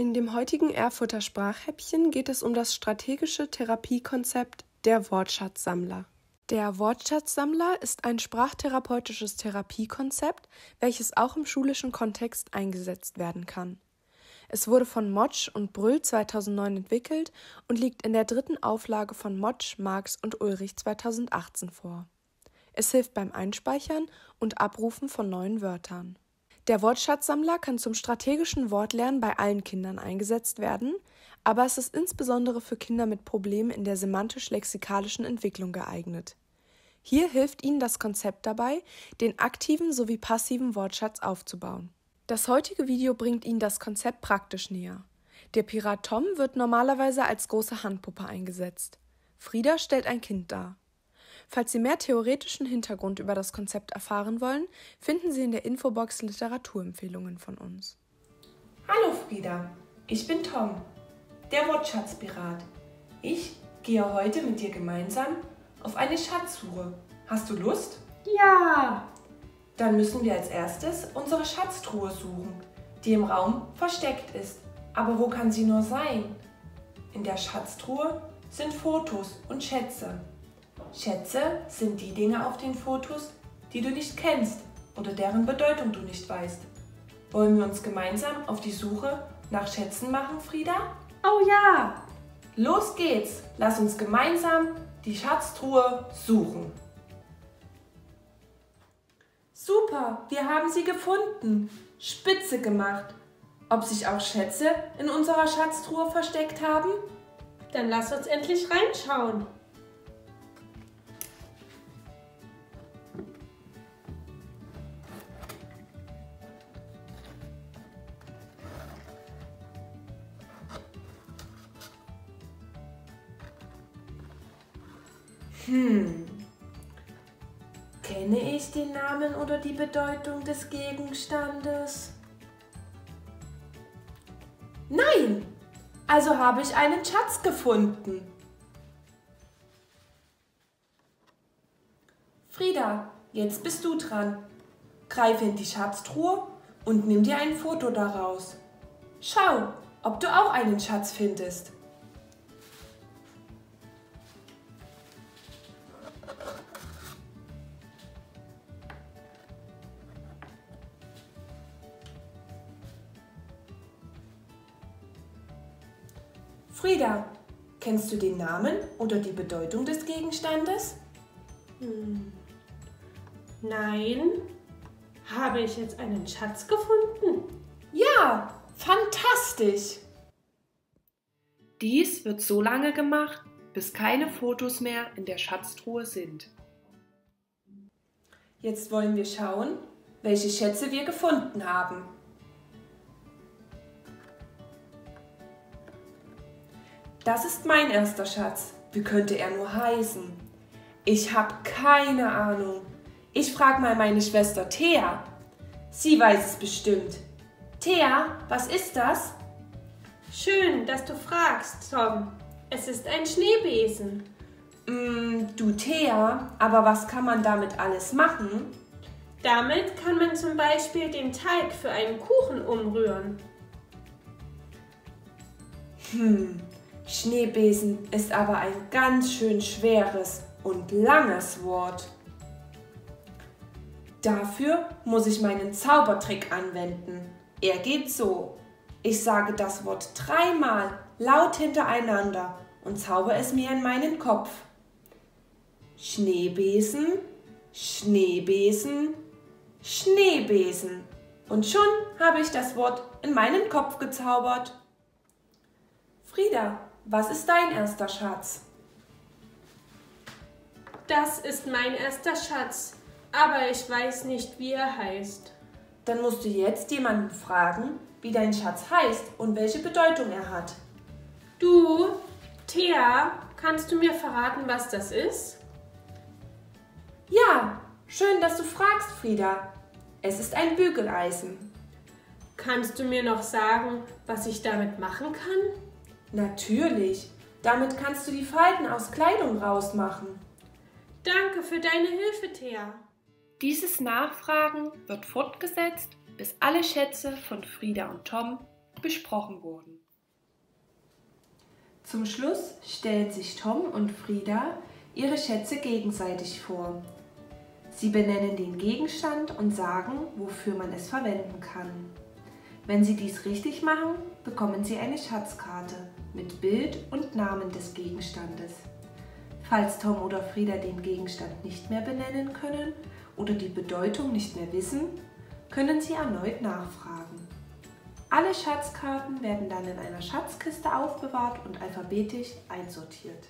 In dem heutigen Erfurter Sprachhäppchen geht es um das strategische Therapiekonzept der Wortschatzsammler. Der Wortschatzsammler ist ein sprachtherapeutisches Therapiekonzept, welches auch im schulischen Kontext eingesetzt werden kann. Es wurde von Motsch und Brüll 2009 entwickelt und liegt in der dritten Auflage von Motsch, Marx und Ulrich 2018 vor. Es hilft beim Einspeichern und Abrufen von neuen Wörtern. Der Wortschatzsammler kann zum strategischen Wortlernen bei allen Kindern eingesetzt werden, aber es ist insbesondere für Kinder mit Problemen in der semantisch-lexikalischen Entwicklung geeignet. Hier hilft Ihnen das Konzept dabei, den aktiven sowie passiven Wortschatz aufzubauen. Das heutige Video bringt Ihnen das Konzept praktisch näher. Der Pirat Tom wird normalerweise als große Handpuppe eingesetzt. Frieda stellt ein Kind dar. Falls Sie mehr theoretischen Hintergrund über das Konzept erfahren wollen, finden Sie in der Infobox Literaturempfehlungen von uns. Hallo Frieda, ich bin Tom, der Wortschatzpirat. Ich gehe heute mit dir gemeinsam auf eine Schatzsuche. Hast du Lust? Ja! Dann müssen wir als erstes unsere Schatztruhe suchen, die im Raum versteckt ist. Aber wo kann sie nur sein? In der Schatztruhe sind Fotos und Schätze. Schätze sind die Dinge auf den Fotos, die du nicht kennst oder deren Bedeutung du nicht weißt. Wollen wir uns gemeinsam auf die Suche nach Schätzen machen, Frieda? Oh ja! Los geht's! Lass uns gemeinsam die Schatztruhe suchen. Super, wir haben sie gefunden. Spitze gemacht. Ob sich auch Schätze in unserer Schatztruhe versteckt haben? Dann lass uns endlich reinschauen. Hm. Kenne ich den Namen oder die Bedeutung des Gegenstandes? Nein! Also habe ich einen Schatz gefunden. Frieda, jetzt bist du dran. Greife in die Schatztruhe und nimm dir ein Foto daraus. Schau, ob du auch einen Schatz findest. Frieda, kennst du den Namen oder die Bedeutung des Gegenstandes? Hm. Nein. Habe ich jetzt einen Schatz gefunden? Ja, fantastisch! Dies wird so lange gemacht, bis keine Fotos mehr in der Schatztruhe sind. Jetzt wollen wir schauen, welche Schätze wir gefunden haben. Das ist mein erster Schatz. Wie könnte er nur heißen? Ich habe keine Ahnung. Ich frage mal meine Schwester Thea. Sie weiß es bestimmt. Thea, was ist das? Schön, dass du fragst, Tom. Es ist ein Schneebesen. Mm, du Thea, aber was kann man damit alles machen? Damit kann man zum Beispiel den Teig für einen Kuchen umrühren. Hm, Schneebesen ist aber ein ganz schön schweres und langes Wort. Dafür muss ich meinen Zaubertrick anwenden. Er geht so. Ich sage das Wort dreimal laut hintereinander und zauber es mir in meinen Kopf. Schneebesen, Schneebesen, Schneebesen. Und schon habe ich das Wort in meinen Kopf gezaubert. Frieda, was ist dein erster Schatz? Das ist mein erster Schatz, aber ich weiß nicht, wie er heißt. Dann musst du jetzt jemanden fragen, wie dein Schatz heißt und welche Bedeutung er hat. Du, Thea, kannst du mir verraten, was das ist? Ja, schön, dass du fragst, Frieda. Es ist ein Bügeleisen. Kannst du mir noch sagen, was ich damit machen kann? Natürlich. Damit kannst du die Falten aus Kleidung rausmachen. Danke für deine Hilfe, Thea. Dieses Nachfragen wird fortgesetzt, bis alle Schätze von Frieda und Tom besprochen wurden. Zum Schluss stellen sich Tom und Frieda ihre Schätze gegenseitig vor. Sie benennen den Gegenstand und sagen, wofür man es verwenden kann. Wenn sie dies richtig machen, bekommen sie eine Schatzkarte mit Bild und Namen des Gegenstandes. Falls Tom oder Frieda den Gegenstand nicht mehr benennen können oder die Bedeutung nicht mehr wissen, können sie erneut nachfragen. Alle Schatzkarten werden dann in einer Schatzkiste aufbewahrt und alphabetisch einsortiert.